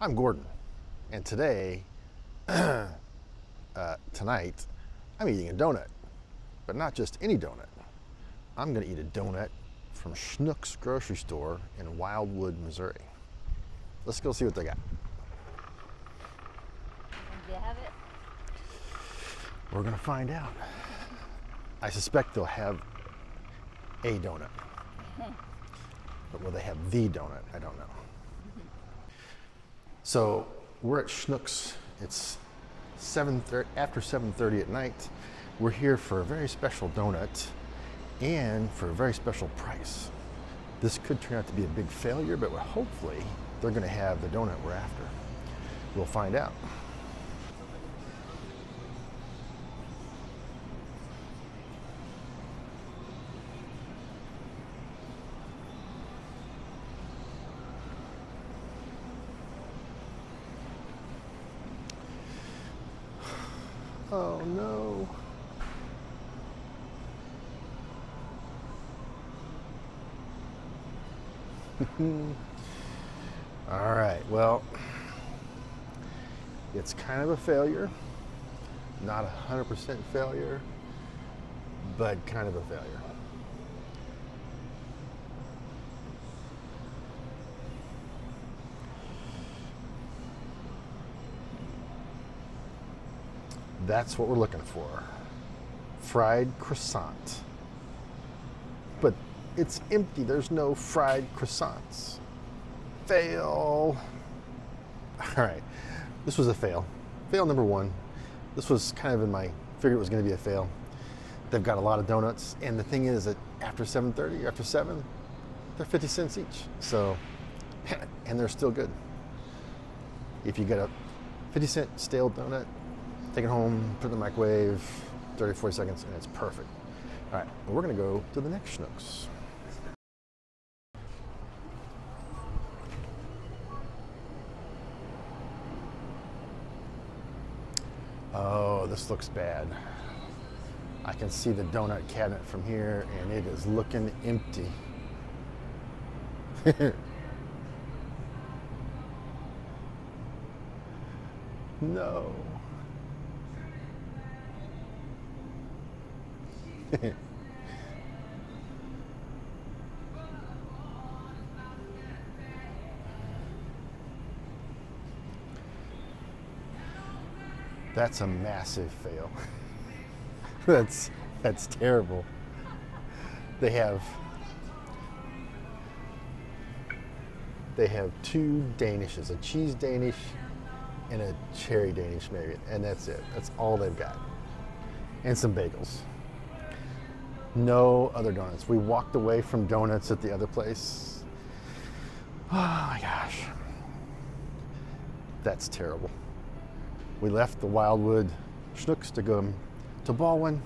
I'm Gordon, and today, uh, tonight, I'm eating a donut, but not just any donut. I'm gonna eat a donut from Schnucks grocery store in Wildwood, Missouri. Let's go see what they got. Do you have it? We're gonna find out. I suspect they'll have a donut. But will they have the donut? I don't know. So we're at Schnucks. It's 7:30 after 7:30 at night. We're here for a very special donut and for a very special price. This could turn out to be a big failure, but hopefully they're going to have the donut we're after. We'll find out. Oh no. All right, well, it's kind of a failure. Not a 100% failure, but kind of a failure. That's what we're looking for. Fried croissant. But it's empty. There's no fried croissants. Fail. All right. This was a fail. Fail number one. This was kind of in my figured it was going to be a fail. They've got a lot of donuts, and the thing is that after 7:30, after seven, they're 50 cents each. So, and they're still good. If you get a 50 cent stale donut, take it home, put it in the microwave, 30, 40 seconds, and it's perfect. All right, we're gonna go to the next Schnucks. Oh, this looks bad. I can see the donut cabinet from here, and it is looking empty. no. That's a massive fail. that's that's terrible. They have they have two Danishes, a cheese Danish and a cherry Danish maybe, and that's it. That's all they've got. And some bagels. No other donuts. We walked away from donuts at the other place. Oh my gosh. That's terrible. We left the Wildwood Schnucks to go to Ballwin,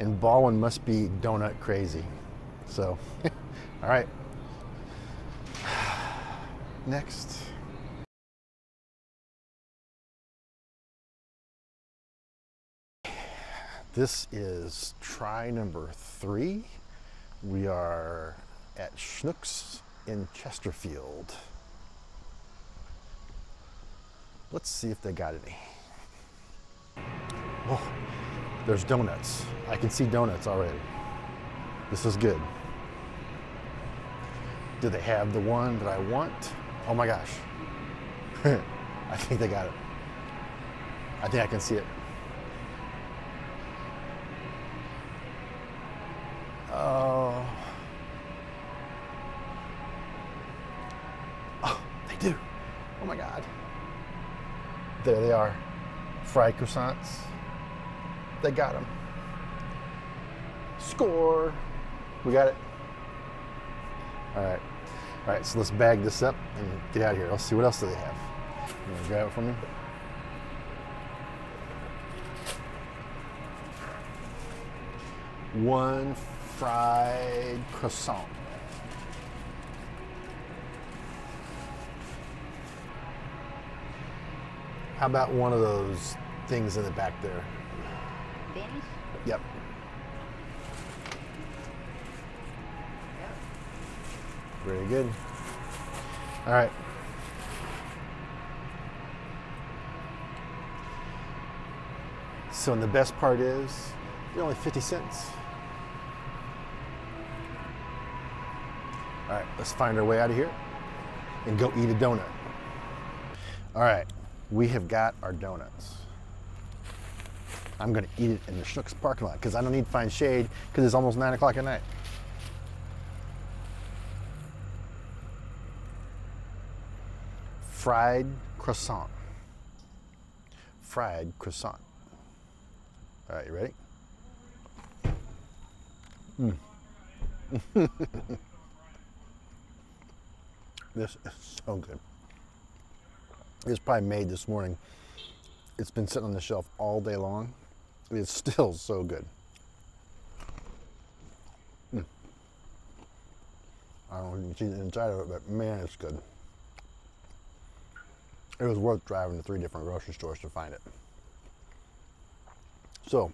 and Ballwin must be donut crazy. So, all right. Next. This is try number three. We are at Schnucks in Chesterfield. Let's see if they got any. Oh, there's donuts. I can see donuts already. This is good. Do they have the one that I want? Oh my gosh. I think they got it. I think I can see it. Oh. Oh, they do. Oh my God. There they are. Fried croissants. They got them. Score. We got it. All right. All right, so let's bag this up and get out of here. Let's see what else do they have. You want to grab it for me? One fried croissant. How about one of those things in the back there? Yep. Very good. All right. So, and the best part is, you're only 50 cents. All right, let's find our way out of here and go eat a donut. All right we have got our donuts. I'm gonna eat it in the Schnucks parking lot because I don't need to find shade because it's almost nine o'clock at night. Fried croissant. Fried croissant. All right, you ready? Mm. this is so good. It's probably made this morning. It's been sitting on the shelf all day long. It's still so good. Mm. I don't know if you can see the inside of it, but man, it's good. It was worth driving to three different grocery stores to find it. So,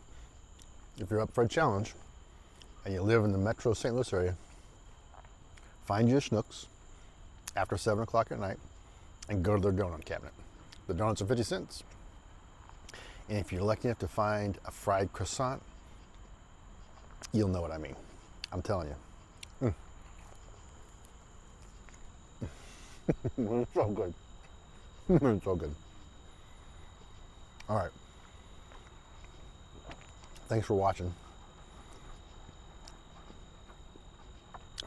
if you're up for a challenge and you live in the metro St. Louis area, find you Schnucks after 7 o'clock at night and go to their donut cabinet. The donuts are 50 cents. And if you're lucky enough to find a fried croissant, you'll know what I mean. I'm telling you. Mm. it's so good. it's so good. All right. Thanks for watching.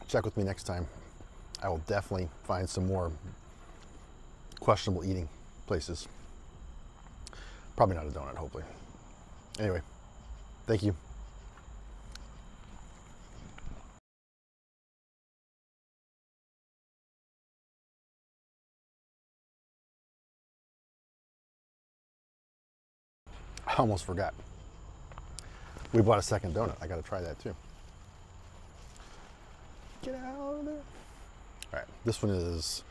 Check with me next time. I will definitely find some more questionable eating places. Probably not a donut, hopefully. Anyway, thank you. I almost forgot. We bought a second donut. I got to try that too. Get out of there. All right, this one is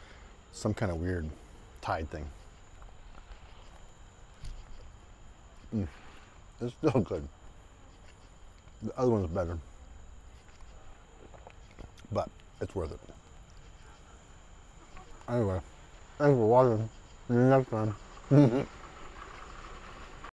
some kind of weird tide thing. Mm. It's still good. The other one's better, but it's worth it. Anyway, thanks for watching. See you next time.